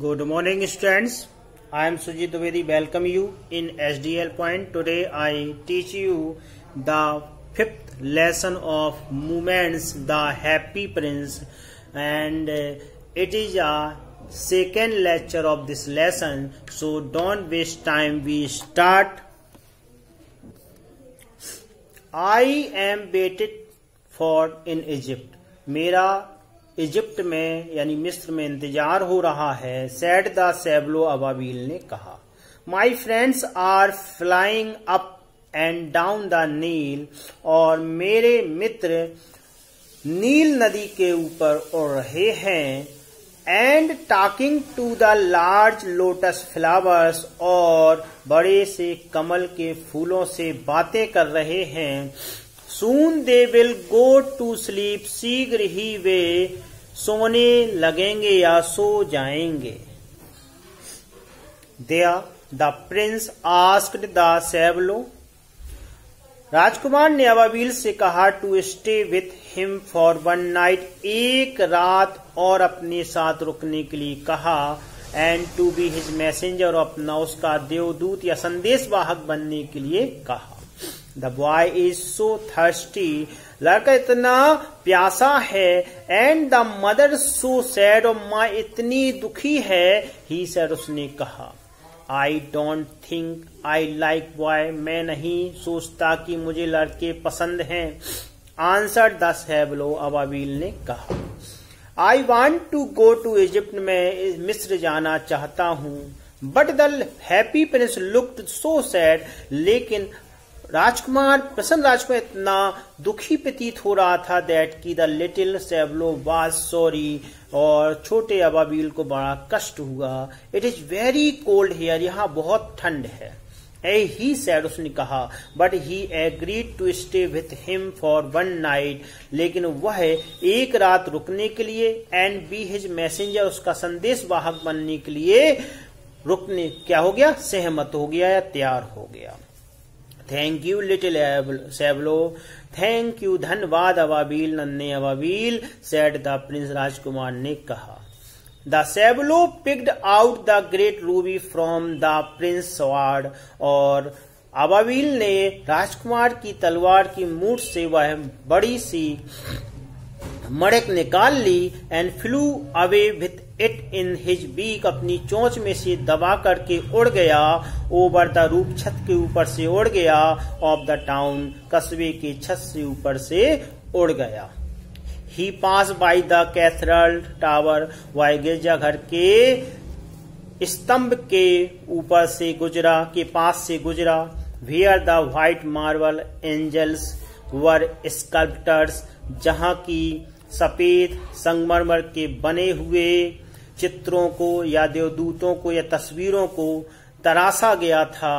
Good morning, students. I am Sujit Dwivedi. Welcome you in SDL Point. Today I teach you the fifth lesson of Movements, the Happy Prince, and uh, it is a second lecture of this lesson. So don't waste time. We start. I am waited for in Egypt. मेरा Egypt में, यानी मिस्र में इंतज़ार हो रहा है sad the सेबलो अबाबील ने कहा। My friends are flying up and down the Nile और मेरे मित्र नील नदी के ऊपर उड़ रहे हैं and talking to the large lotus flowers और बड़े से कमल के फूलों से बातें कर रहे हैं। Soon they will go to sleep शीघ्र ही वे सोने लगेंगे या सो जाएँगे। दया the prince asked the swallow राजकुमार ने अबाबील से कहा to stay with him for one night एक रात और अपने साथ रुकने के लिए कहा and to be his messenger अपना उसका देवदूत या संदेश वाहक बनने के लिए कहा। The boy is so thirsty लड़का इतना प्यासा है। And the mother so sad और माँ, इतनी दुखी है। ही सर उसने कहा I don't think I like boy मैं नहीं सोचता कि मुझे लड़के पसंद हैं। आंसर दस है बोलो अबाबील ने कहा I want to go to Egypt में मिस्र जाना चाहता हूँ। But the happy prince looked so sad लेकिन राजकुमार, प्रसन्न राजकुमार इतना दुखी प्रतीत हो रहा था दैट की the little swallow was sorry और छोटे अबाबील को बड़ा कष्ट हुआ। It is very cold here यहाँ बहुत ठंड है। ए ही सैड उसने कहा but he agreed to stay with him for one night लेकिन वह एक रात रुकने के लिए एंड बी हिज मैसेंजर उसका संदेश वाहक बनने के लिए रुकने, क्या हो गया? सहमत हो गया या तैयार हो गया? Thank you little swallow thank you धन्यवाद अबाबील नन्हे अबाबील सेड द प्रिंस राजकुमार ने कहा the swallow picked out the great ruby from the prince sword और अबाबील ने राजकुमार की तलवार की मूठ से वह बड़ी सी मड़क निकाल ली and flew away with it in his beak अपनी चोंच में से दबा करके उड़ गया। ओवर द रूप छत के ऊपर से उड़ गया। ऑफ़ द टाउन कस्बे के छत से ऊपर से उड़ गया। He passed by the cathedral tower Y गिरजा घर के स्तंभ के ऊपर से गुजरा, के पास से गुजरा। Where the white marble angels were sculptures जहाँ की सफ़ेद संगमरमर के बने हुए चित्रों को या देवदूतों को या तस्वीरों को तराशा गया था।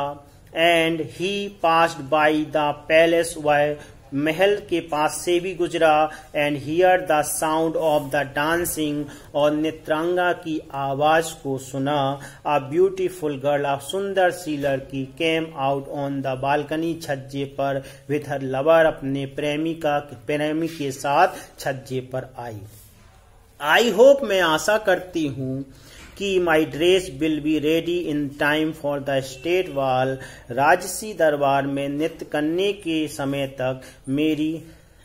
And he passed by the palace Y महल के पास से भी गुजरा and hear the sound of the dancing और नेत्रांगा की आवाज़ को सुना। अ ब्यूटीफुल गर्ल अ सुंदर सी लड़की came out on the balcony छज्जे पर। विथ हर लवर अपने प्रेमिका प्रेमी के साथ छज्जे पर आई। आई होप मैं आशा करती हूँ कि my dress will be ready in time for the state ball राजसी दरबार में नृत्य करने के समय तक मेरी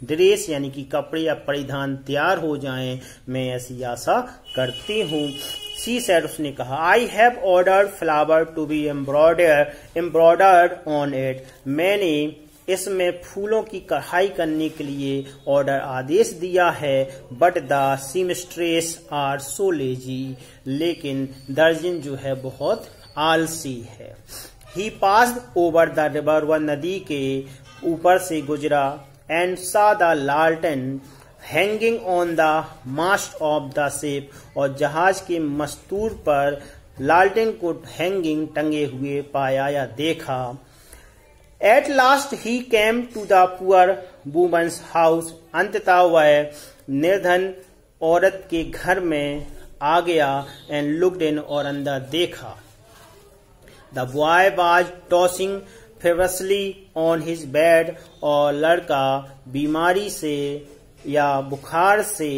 ड्रेस यानी कि कपड़े या परिधान तैयार हो जाएँ, मैं ऐसी आशा करती हूँ। सी सैड उसने कहा I have order flower to be embroider embroidered on it मैंने इसमें फूलों की कढ़ाई करने के लिए ऑर्डर आदेश दिया है। But the seamstress are so lazy. लेकिन दर्जन जो है बहुत आलसी है। He passed over the river व नदी के ऊपर से गुजरा and saw the lantern hanging on the mast of the ship और जहाज़ के मस्तूर पर लालटेन को हैंगिंग टंगे हुए पाया या देखा। At last he came to the poor woman's house अंततः वह निर्धन औरत के घर में आ गया एंड लुकड इन और अंदर देखा। The boy was tossing feverishly on his bed और लड़का बीमारी से या बुखार से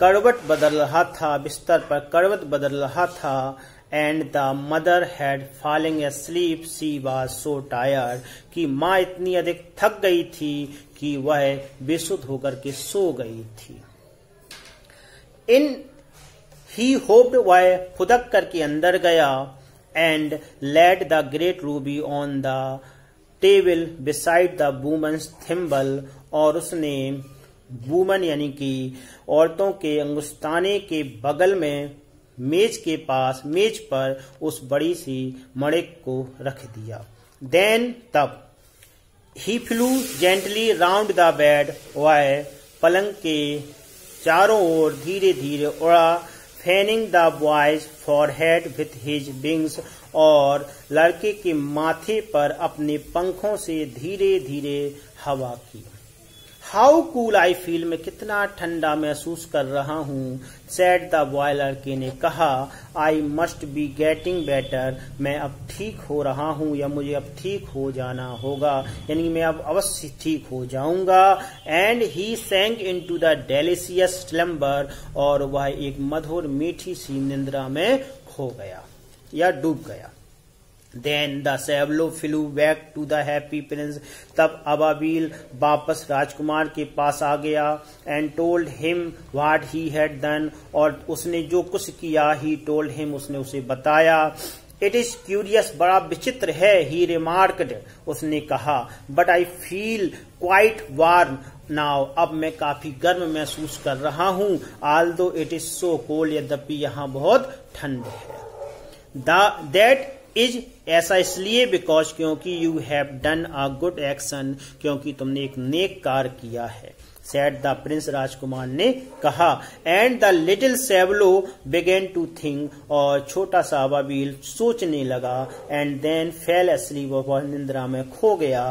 करवट बदल रहा था, बिस्तर पर करवट बदल रहा था। And the mother had falling asleep she was so tired कि माँ इतनी अधिक थक गई थी कि वह बेसुध होकर के सो गई थी। इन ही होप्ड वह फुदक करके अंदर गया and laid the great ruby on the table beside the women's thimble और उसने वूमन यानी कि औरतों के अंगुस्ताने के बगल में मेज के पास, मेज पर उस बड़ी सी मड़क को रख दिया। देन तब he flew gently round the bed वाय पलंग के चारों ओर धीरे धीरे उड़ा fanning the boy's forehead with his wings और लड़के के माथे पर अपने पंखों से धीरे धीरे हवा की। हाउ कूल आई फील मैं कितना ठंडा महसूस कर रहा हूँ सेड द बॉय लड़के ने कहा I must be getting better मैं अब ठीक हो रहा हूँ या मुझे अब ठीक हो जाना होगा? यानी मैं अब अवश्य ठीक हो जाऊँगा. And he sank into the delicious slumber और वह एक मधुर मीठी सी निंद्रा में खो गया या डूब गया। Then the swallow flew back to the happy prince तब अबाबील वापस राजकुमार के पास आ गया and told him what he had done और उसने जो कुछ किया ही टोल्ड हिम उसने उसे बताया इट इज़ क्यूरियस बड़ा विचित्र है ही रिमार्कड उसने कहा but I feel quite warm now अब मैं काफ़ी गर्म महसूस कर रहा हूँ आल दो इट इज़ सो कोल्ड यद्यपि यहाँ बहुत ठंड है. दैट इज़ ऐसा इसलिए बिकॉज़ क्योंकि you have done a good action क्योंकि तुमने एक नेक कार किया है। सेट द प्रिंस राजकुमार ने कहा and the little swallow began to think और छोटा सा सोचने लगा एंड देन फेल असली वह निंद्रा में खो गया।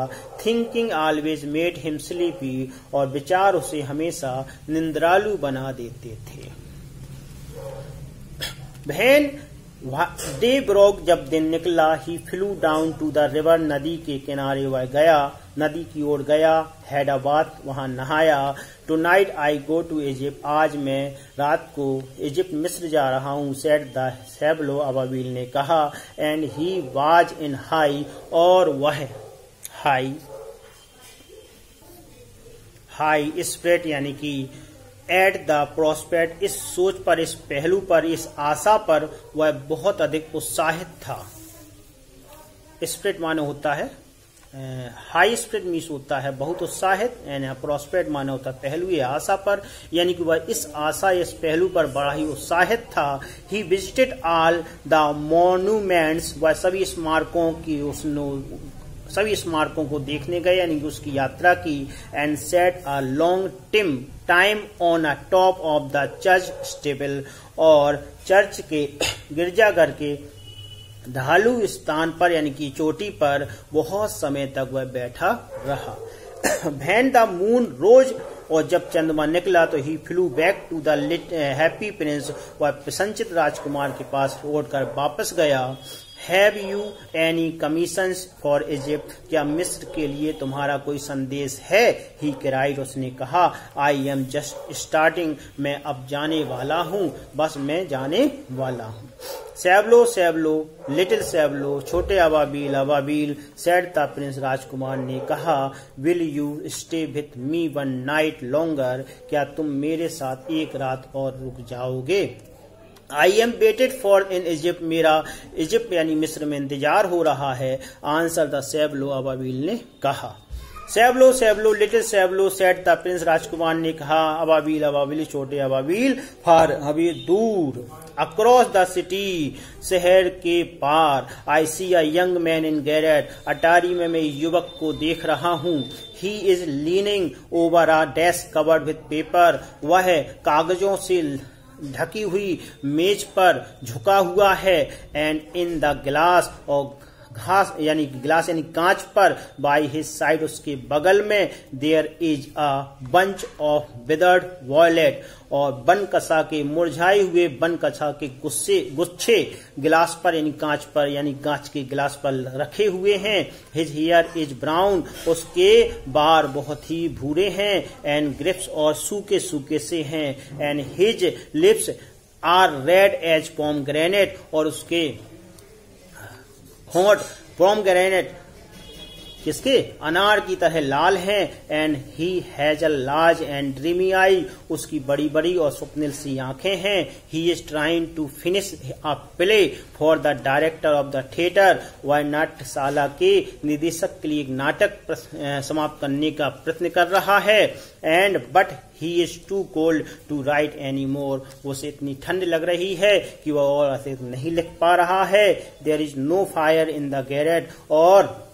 Thinking always made him sleepy और विचार उसे हमेशा निंद्रालु बना देते थे। बहन डे ब्रोक जब दिन निकला he flew down to the river नदी के किनारे वह गया, नदी की ओर गया, हैदराबाद वहाँ नहाया। Tonight I go to Egypt आज मैं रात को इजिप्ट मिस्र जा रहा हूँ सेट द सेबलो अबाबील ने कहा and he was in high और वह हाई हाई स्प्रेट यानी कि एट द प्रोस्पेक्ट इस सोच पर, इस पहलू पर, इस आशा पर वह बहुत अधिक उत्साहित था। स्प्रिट माने होता है हाई स्प्रिट मीस होता है, बहुत उत्साहित एंड प्रोस्पेक्ट माने होता है। पहलू या आशा पर, यानी कि वह इस आशा, इस पहलू पर बड़ा ही उत्साहित था। He visited all the monuments वह सभी स्मारकों की उसने सभी स्मारकों को देखने गए, यानी कि उसकी यात्रा की and sat a long Tim time on a top of the church steeple और चर्च के गिरजाघर के ढालू स्थान पर, यानी कि चोटी पर बहुत समय तक वह बैठा रहा। वैन द मून रोज और जब चंद्रमा निकला तो he flew back to the happy prince वह प्रसंचित राजकुमार के पास लौटकर वापस गया। Have you any commission for Egypt क्या मिस्र के लिए तुम्हारा कोई संदेश है? ही किराइट उसने कहा आई एम जस्ट स्टार्टिंग मैं अब जाने वाला हूँ। बस मैं जाने वाला हूँ. सेवलो सेवलो लिटिल सेवलो छोटे अबाबील अबाबील सेड द प्रिंस राजकुमार ने कहा will you stay with me one night longer क्या तुम मेरे साथ एक रात और रुक जाओगे? I am waited for in Egypt मेरा इजिप्ट यानी मिस्र में इंतज़ार हो रहा है। आंसर द सेबलो अबाबील ने कहा। Swallow swallow little swallow said the prince राजकुमार ने कहा अबाबील अबाबील छोटे अबाबील फार अभी दूर अक्रॉस द सिटी शहर के पार I see a young man in garret अटारी में मैं युवक को देख रहा हूँ। He is leaning over a desk covered with paper वह कागजों से ढकी हुई मेज पर झुका हुआ है एंड इन द ग्लास और घास, यानी ग्लास, यानी कांच पर बाई हिज साइड, उसके बगल में there is a bunch of withered violet और बन कसा के, मुरझाए हुए बन कसा के गुस्से, गुच्छे गिलास पर, यानी कांच पर, यानी कांच के गिलास पर रखे हुए हैं। हिज हेयर इज़ ब्राउन उसके बार बहुत ही भूरे हैं एंड ग्रिप्स और सूखे सूखे से हैं। And his lips are red as pomegranate और उसके होंठ पॉम ग्रेनेट किसके? अनार की तरह लाल हैं and he has a large and dreamy eye उसकी बड़ी बड़ी और स्वप्निल सी आँखें हैं। He is trying to finish a play for the director of the theatre वह नाट्यशाला के निदेशक के लिए एक नाटक समाप्त करने का प्रयत्न कर रहा है। And but he is too cold to write any more उसे इतनी ठंड लग रही है कि वह और ऐसे नहीं लिख पा रहा है। There is no fire in the garret और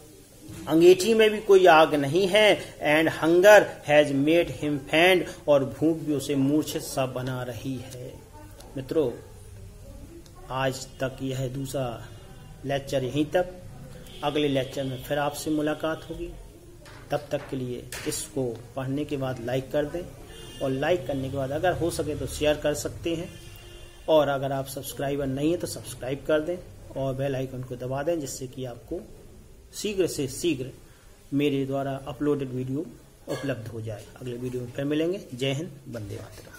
अंगेठी में भी कोई आग नहीं है and hunger has made him faint और भूख भी उसे मूर्छित सा बना रही है। मित्रों, आज तक यह दूसरा लेक्चर यहीं तक। अगले लेक्चर में फिर आपसे मुलाकात होगी। तब तक के लिए इसको पढ़ने के बाद लाइक कर दें, और लाइक करने के बाद अगर हो सके तो शेयर कर सकते हैं, और अगर आप सब्सक्राइबर नहीं है तो सब्सक्राइब कर दें, और बेल आइकन को दबा दें, जिससे कि आपको शीघ्र से शीघ्र मेरे द्वारा अपलोडेड वीडियो उपलब्ध हो जाए। अगले वीडियो में फिर मिलेंगे। जय हिंद, वंदे मातरम।